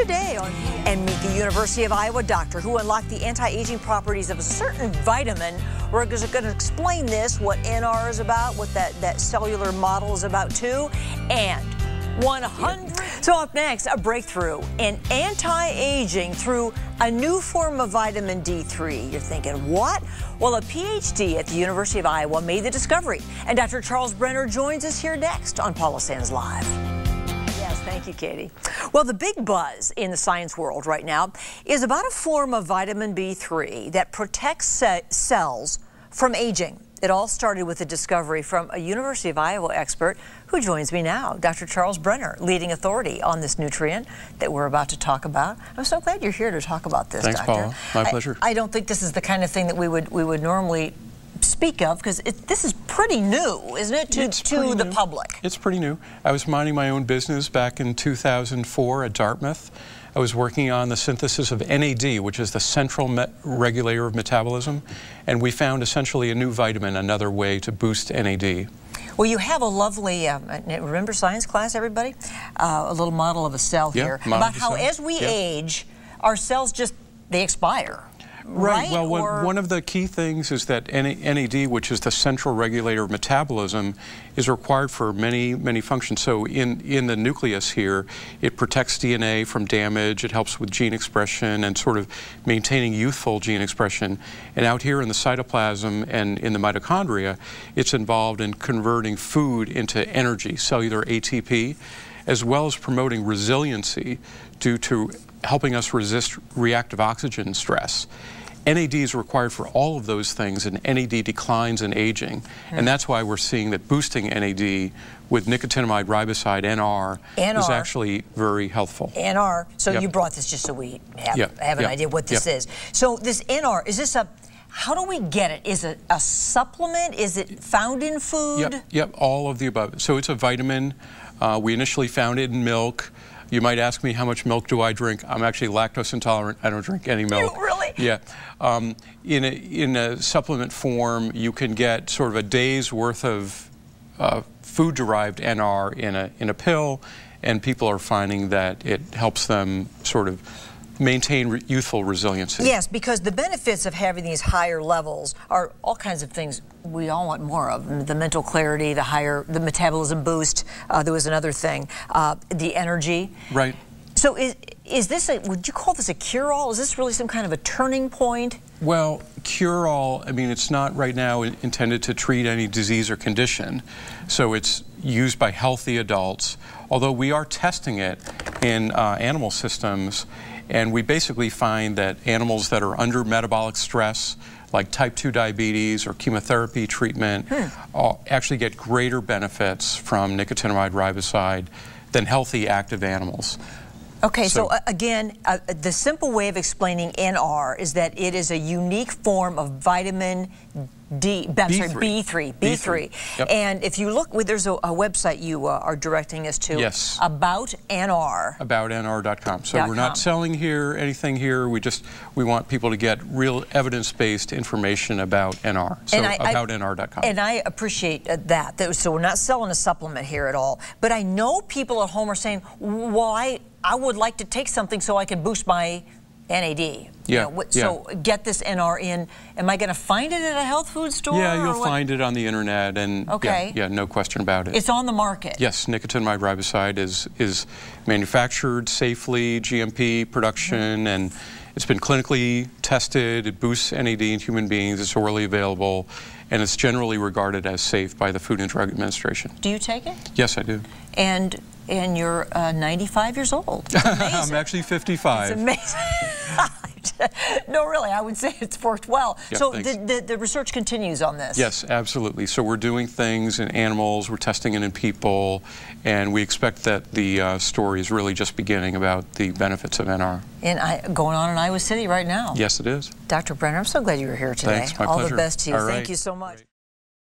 today on and meet the University of Iowa doctor who unlocked the anti-aging properties of a certain vitamin. We're going to explain this, what NR is about, what that, that cellular model is about too, and 100. So up next, a breakthrough in anti-aging through a new form of vitamin D3. You're thinking, what? Well, a PhD at the University of Iowa made the discovery. And Dr. Charles Brenner joins us here next on Paula Sands Live. Thank you, Katie. Well, the big buzz in the science world right now is about a form of vitamin B3 that protects cells from aging. It all started with a discovery from a University of Iowa expert who joins me now, Dr. Charles Brenner, leading authority on this nutrient that we're about to talk about. I'm so glad you're here to talk about this, Thanks, Doctor. Paula. My I, pleasure. I don't think this is the kind of thing that we would we would normally speak of because this is pretty new, isn't it, to, to the new. public? It's pretty new. I was minding my own business back in 2004 at Dartmouth. I was working on the synthesis of NAD, which is the central regulator of metabolism, and we found essentially a new vitamin, another way to boost NAD. Well, you have a lovely, um, remember science class, everybody? Uh, a little model of a cell yeah, here about how as we yeah. age, our cells just, they expire. Right. right? Well, one, one, of the key things is that NAD, which is the central regulator of metabolism, is required for many, many functions. So in, in the nucleus here, it protects DNA from damage, it helps with gene expression and sort of maintaining youthful gene expression. And out here in the cytoplasm and in the mitochondria, it's involved in converting food into energy, cellular ATP, as well as promoting resiliency due to helping us resist reactive oxygen stress. NAD is required for all of those things, and NAD declines in aging. Hmm. And that's why we're seeing that boosting NAD with nicotinamide riboside, NR, NR, is actually very helpful. NR, so yep. you brought this just so we have, yep. have an yep. idea what this is. So this NR, is this a, how do we get it? Is it a supplement? Is it found in food? Yep, yep, all of the above. So it's a vitamin. Uh, we initially found it in milk. You might ask me how much milk do I drink. I'm actually lactose intolerant. I don't drink any milk. You really? Yeah. Um, in, a, in a supplement form, you can get sort of a day's worth of uh, food-derived NR in a, in a pill, and people are finding that it helps them sort of maintain re youthful resiliency. Yes, because the benefits of having these higher levels are all kinds of things we all want more of. The mental clarity, the higher, the metabolism boost. Uh, there was another thing, uh, the energy. Right. So is, is this a, would you call this a cure-all? Is this really some kind of a turning point? Well, cure-all, I mean, it's not right now intended to treat any disease or condition. So it's used by healthy adults, although we are testing it in uh, animal systems and we basically find that animals that are under metabolic stress, like type 2 diabetes or chemotherapy treatment, hmm. actually get greater benefits from nicotinamide riboside than healthy active animals. Okay, so, so uh, again, uh, the simple way of explaining NR is that it is a unique form of vitamin D, I'm B3. sorry, B3, B3. B3. Yep. And if you look, there's a, a website you uh, are directing us to. Yes. About NR. AboutNR.com. So we're not selling here anything here. We just, we want people to get real evidence-based information about NR. So AboutNR.com. And I appreciate uh, that. So we're not selling a supplement here at all. But I know people at home are saying, well, I, I would like to take something so I can boost my NAD. Yeah, know, so yeah. get this NR in. Am I going to find it at a health food store? Yeah, you'll find it on the internet, and okay. yeah, yeah, no question about it. It's on the market. Yes, nicotinamide riboside is is manufactured safely, GMP production, mm -hmm. and it's been clinically tested. It boosts NAD in human beings. It's orally available, and it's generally regarded as safe by the Food and Drug Administration. Do you take it? Yes, I do. And and you're uh, 95 years old. I'm actually 55. It's amazing. no, really, I would say it's worked well. Yeah, so the, the, the, research continues on this? Yes, absolutely. So we're doing things in animals, we're testing it in people, and we expect that the uh, story is really just beginning about the benefits of NR. And I, going on in Iowa City right now. Yes, it is. Dr. Brenner, I'm so glad you were here today. Thanks, my All pleasure. the best to you. Thank you so much.